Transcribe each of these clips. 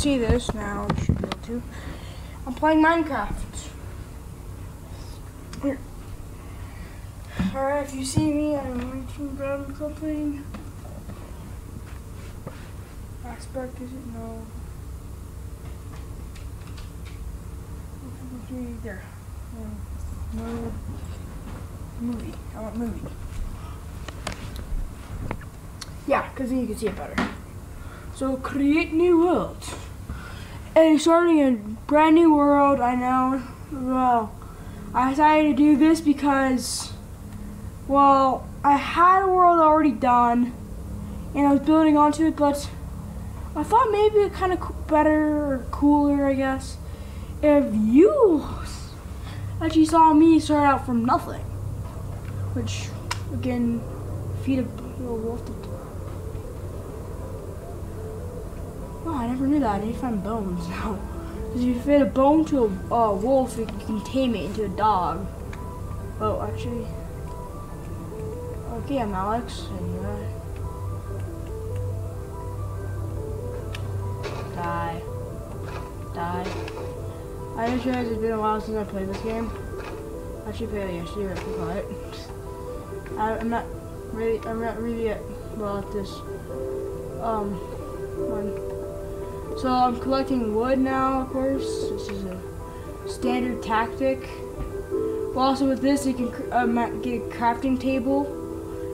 see this now. You should be able to. I'm playing Minecraft. Alright, if you see me, I'm reaching grab something. Aspect is it? No. There. No. Hmm. Movie. I want movie. Yeah, because then you can see it better. So create new world. And starting a brand new world, I know. Well, I decided to do this because, well, I had a world already done, and I was building onto it, but I thought maybe it kind of better or cooler, I guess, if you actually saw me start out from nothing, which again, feed a little wolf to Oh, I never knew that. I need to find bones now. Because if you fit a bone to a uh, wolf, you can tame it into a dog. Oh, actually. Okay, I'm Alex, and uh, Die. Die. I just realized it's been a while since I played this game. I actually played it yesterday, but I forgot it. I, I'm not really, I'm not really at, well at this, um, one. So I'm collecting wood now, of course. This is a standard tactic. Well, also with this, you can um, get a crafting table.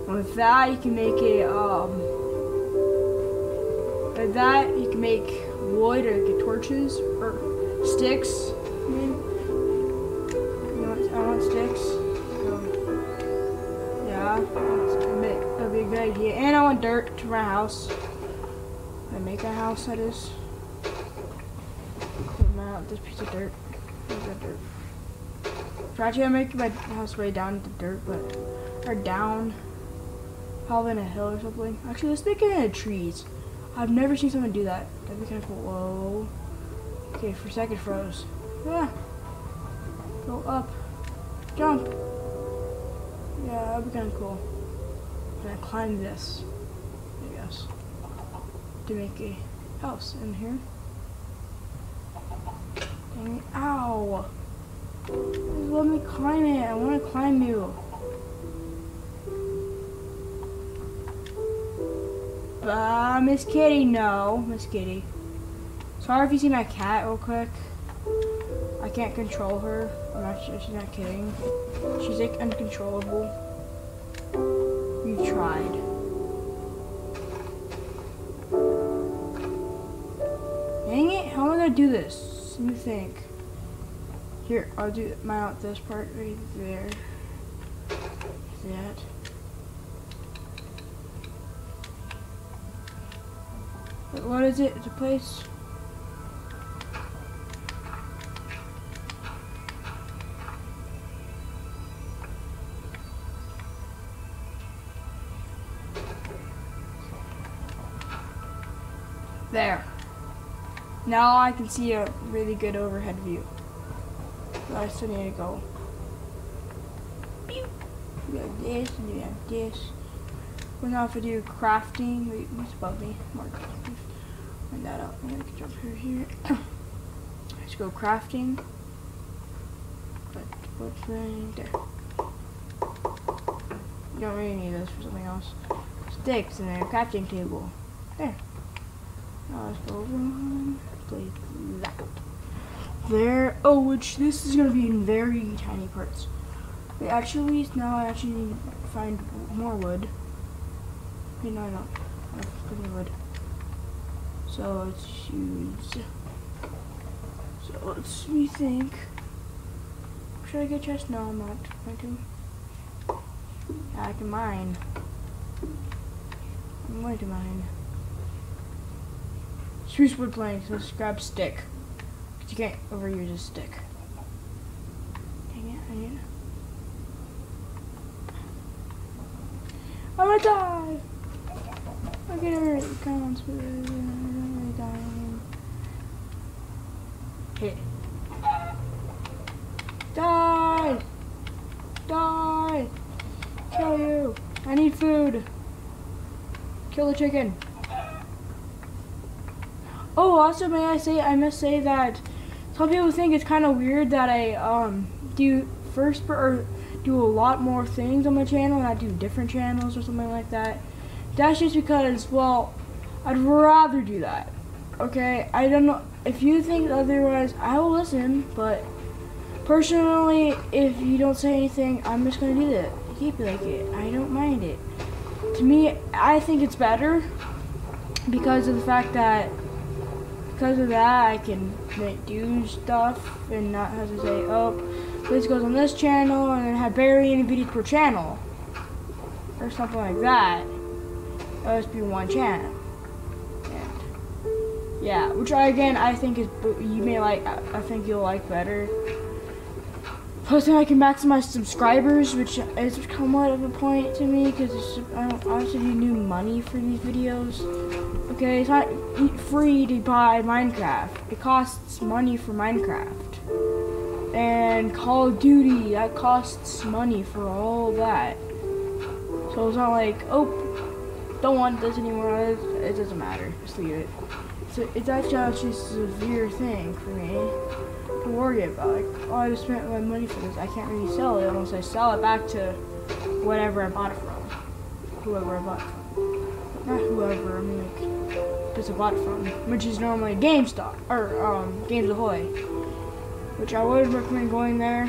And with that, you can make a, um, with that, you can make wood or get torches or sticks. I mean, you want, I want sticks. So, yeah, that'd be a good idea. And I want dirt to my house. I make a house, that is this piece of dirt. that dirt? actually, I'm making my house way down to dirt, but or down, probably in a hill or something. Actually, let's make it in trees. I've never seen someone do that. That'd be kind of cool. Whoa. Okay, for a second froze. Yeah. Go up. Jump. Yeah, that'd be kind of cool. And I climb this, I guess, to make a house in here. Dang Ow. Just let me climb it. I want to climb you. Uh, Miss Kitty, no. Miss Kitty. Sorry if you see my cat real quick. I can't control her. I'm actually, she's not kidding. She's like uncontrollable. You tried. Dang it, how am I gonna do this? Let me think. Here, I'll do out this part right there. That. What is it? It's a place. There. Now I can see a really good overhead view. But I still need to go. You have this, and you have this. We're have to do crafting. Wait, what's above me? More crafting. Find that out. I'm gonna jump over here. Let's go crafting. But what's right there? You don't really need this for something else. Sticks and then a crafting table. There. Let's go play that. There. Oh, which this is going to be in very tiny parts. Wait, actually, now I actually need to find more wood. Wait, no, I don't. I have wood. So let's use. So let's rethink. Should I get chest? No, I'm not going to. I can mine. I'm going to mine. Spruce wood planks. Let's grab stick. Cause you can't overuse a stick. Dang it, I need I'm gonna die! I'm gonna. Come on. I'm gonna die. Hit. Die! Die! Kill you! I need food! Kill the chicken! Oh, also may I say I must say that some people think it's kind of weird that I um do first or do a lot more things on my channel and I do different channels or something like that. That's just because well, I'd rather do that. Okay, I don't know if you think otherwise. I will listen, but personally, if you don't say anything, I'm just gonna do it. Keep it like it. I don't mind it. To me, I think it's better because of the fact that because of that I can do stuff and not have to say, oh, this goes on this channel and then have barely any videos per channel or something like that. It'll just be one channel. And yeah, which I again I think is you may like. I think you'll like better. Plus, I can maximize subscribers, which is somewhat of a point to me because I don't new money for these videos. Okay, it's not free to buy Minecraft. It costs money for Minecraft. And Call of Duty, that costs money for all that. So it's not like, oh, don't want this anymore. It, it doesn't matter. Just leave it. So it's actually a severe thing for me to worry about. Like, oh, I just spent my money for this. I can't really sell it unless I sell it back to whatever I bought it from. Whoever I bought it from. Not whoever, I mean like, just I bought it from. Which is normally GameStop, or um, Games Ahoy. Which I would recommend going there.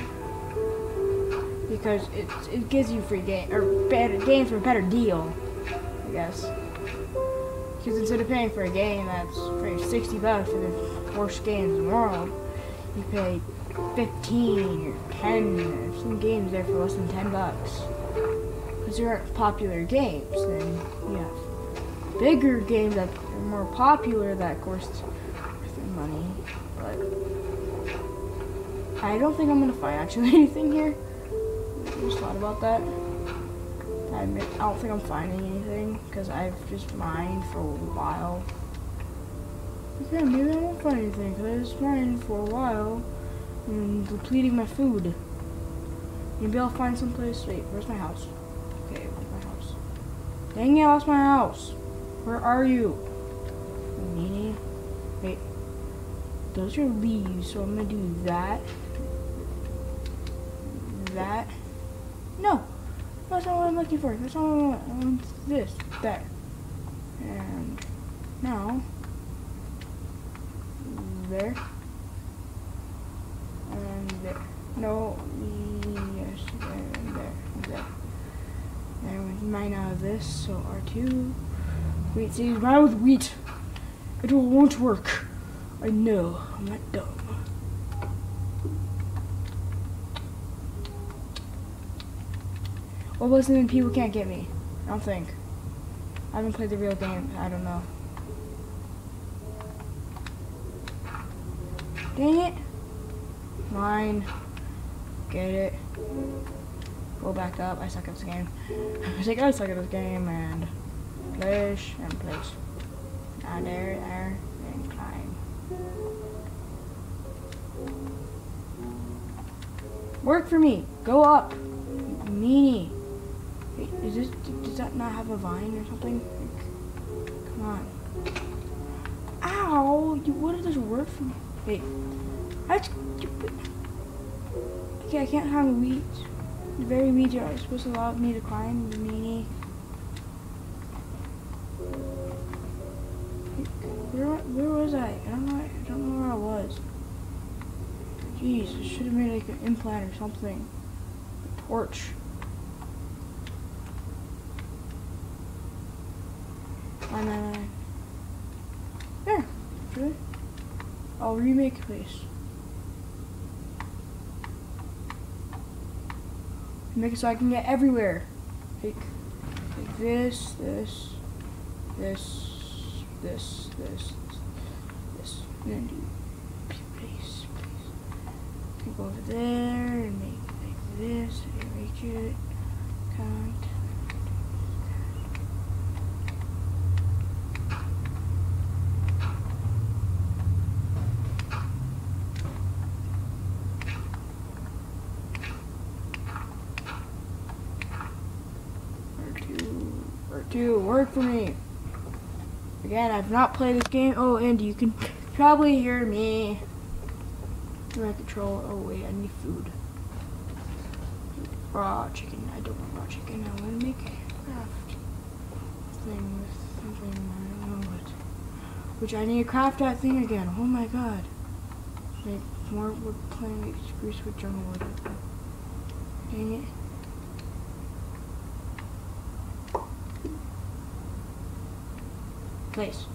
Because it, it gives you free game, or better games for a better deal, guess. Because instead of paying for a game that's for 60 bucks for the worst games in the world, you pay 15 or 10 or some games there for less than 10 bucks. Because there aren't popular games, then you have bigger games that are more popular that cost money. But I don't think I'm gonna find actually anything here. I just thought about that. I don't think I'm finding anything because I've just mined for a while. Yeah, maybe I won't find anything because I just mined for a while and depleting my food. Maybe I'll find someplace. Wait, where's my house? Okay, where's my house? Dang it, I lost my house. Where are you? Meanie. Wait. Those are leaves, so I'm gonna do that. That. I'm looking for. That's what I want. This. Um, there. And now there and there. No, yes, there and there and there. And we mine out of this, so R2. Wheat seeds, mine with wheat. It won't work. I know, I'm not dumb. What was it people can't get me? I don't think. I haven't played the real game. I don't know. Dang it. Mine. Get it. Go back up. I suck at this game. I was I suck at this game. And place and place. Now there, there, and climb. Work for me. Go up. Meanie. Is this, does that not have a vine or something? Come on. Ow! You, what does this work for me? Wait. That's Okay, I can't have wheat. The very weeds are supposed to allow me to climb the meanie. Where, where was I? I don't know. I don't know where I was. Jeez, I should have made like an implant or something. A torch. And uh, then there. Good. I'll remake place. Make it so I can get everywhere. Like, like this, this, this, this, this, this, and then do place, place. Go over there and make like this, and reach it, count. Work for me. Again, I've not played this game. Oh, and you can probably hear me. My control. Oh wait, I need food. Raw chicken. I don't want raw chicken. I want to make craft thing with something. I don't know what. Which I need to craft that thing again. Oh my god. Make more wood plank, spruce wood, jungle wood. Dang it. place.